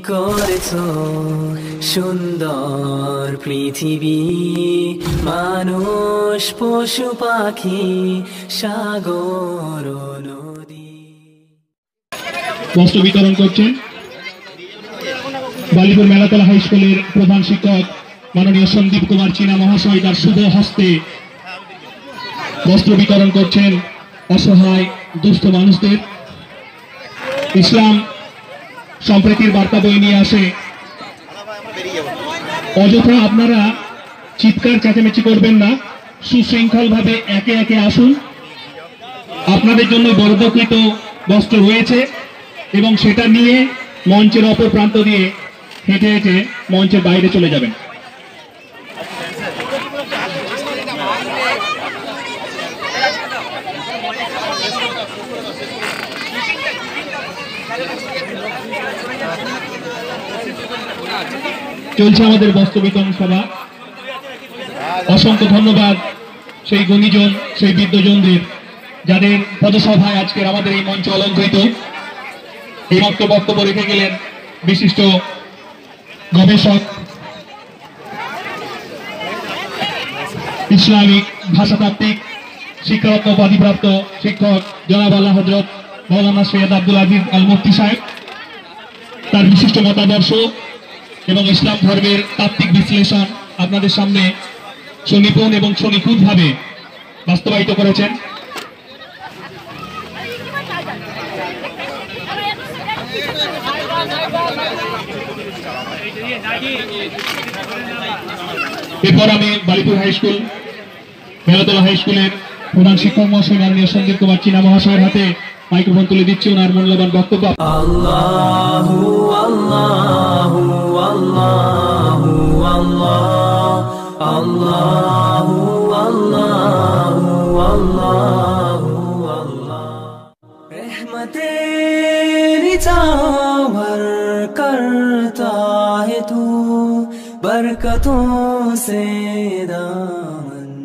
করেছ? সুন্দর পৃথিবী, মানুষ, পশু, পাখি, সাগর নদী। বস্ত্র বিতরণ করছেন বালিপুর মেলাতলা হাই স্কুলের প্রধান শিক্ষক মাননীয় সন্দীপ কুমার চীনা মহাশয় তার শুভ হস্তে বস্ত্র বিতরণ করছেন অসহায়, দুস্থ মানুষদের। ইসলাম সম্প্রীতির বার্তা বই নিয়ে আসে। অযথা আপনারা চিৎকার চেঁচামেচি করবেন না, সুশৃঙ্খলভাবে একে একে আসুন। আপনাদের জন্য বরাদ্দকৃত বস্ত্র রয়েছে এবং সেটা নিয়ে মঞ্চের অপর প্রান্ত দিয়ে হেঁটে হেঁটে মঞ্চের বাইরে চলে যাবেন। চলছে আমাদের বস্ত্র সভা। অসংখ্য ধন্যবাদ সেই গুণীজন, সেই বিদ্যজনদের যাদের পদসভায় আজকের আমাদের এই মঞ্চ অলঙ্কৃত। এই মাত্র বক্তব্য রেখে গেলেন বিশিষ্ট গবেষক, ইসলামিক ভাষাতাত্ত্বিক, শিক্ষারত্ন উপাধিপ্রাপ্ত শিক্ষক জনাব আল্লাহ হজরত মৌলানা সৈয়দ আব্দুল আজিজ আল মুফতি সাহেব, তার বিশিষ্ট মতাদর্শ। এবং ইসলাম ধর্মের তাত্ত্বিক বিশ্লেষণ আপনাদের সামনে সুনিপুণ এবং সুনিখুঁতভাবে বাস্তবায়িত করেছেন। এরপর আমি Balipur high school, Belatala high স্কুলের প্রধান শিক্ষক মহাশয় মাননীয় সন্দীপ কুমার চীনা মহাশয়ের হাতে মাইক্রোফোন তুলে দিচ্ছি, ওনার মূল্যবান বক্তব্য। چاور کرتا ہے تو برکتوں سے دامن